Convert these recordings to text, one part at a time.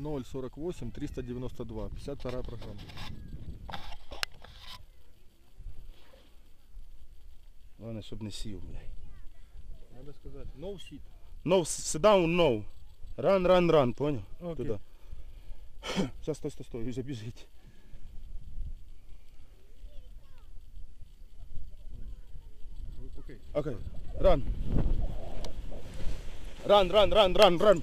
048 392. 52 программа. Головне, щоб не сів, блядь. Надо сказать. No sit. No, sit down, no. Run, run, run, понял? Окей. Туда. Сейчас, стой, стой, стой, вже біжить. Окей. Окей. Run. Run, run, run, run, run.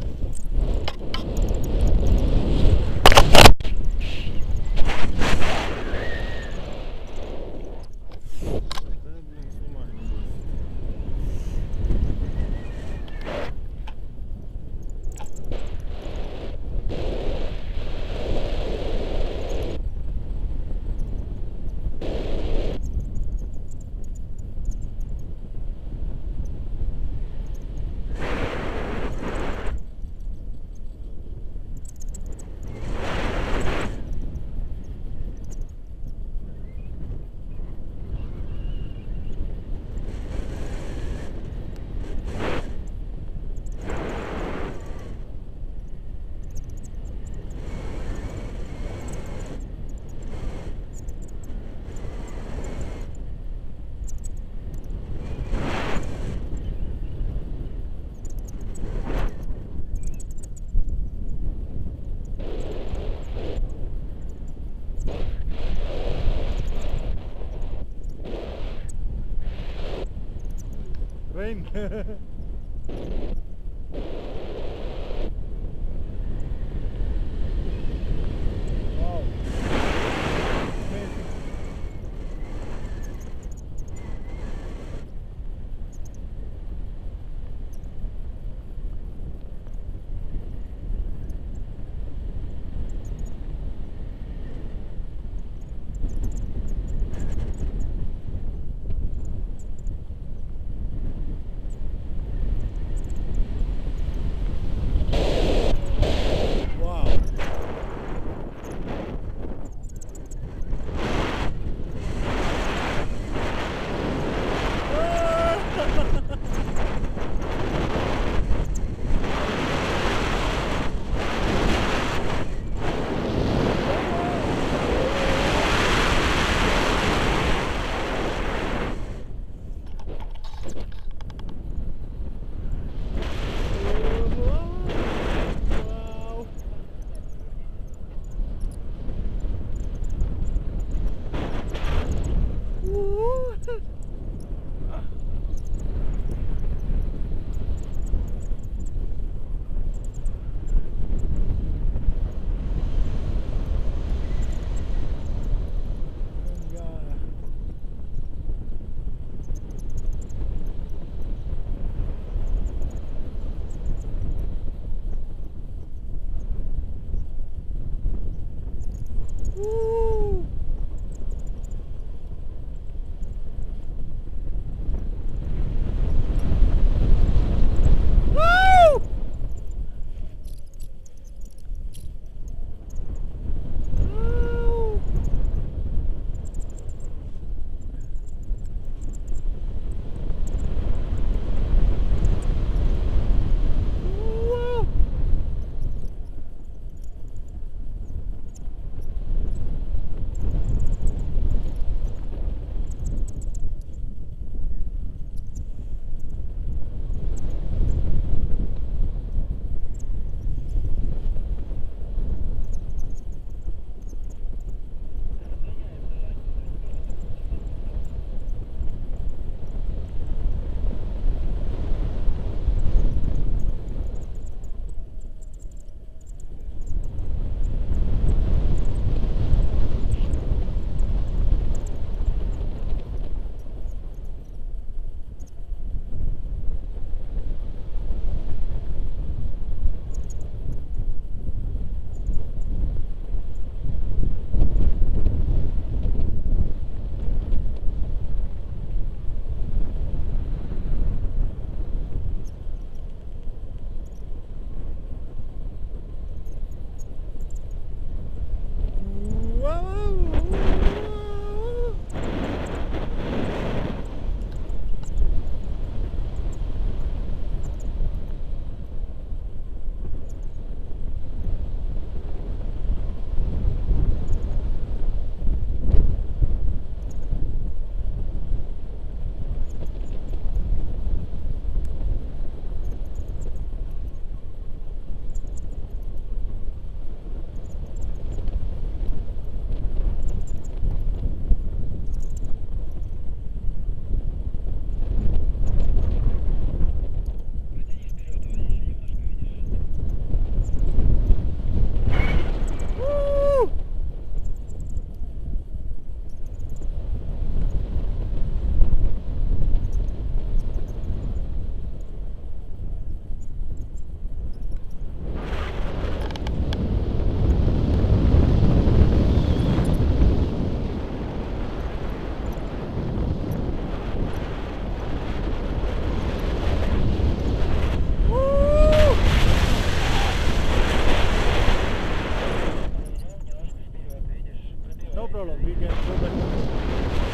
Rain. pero los vi que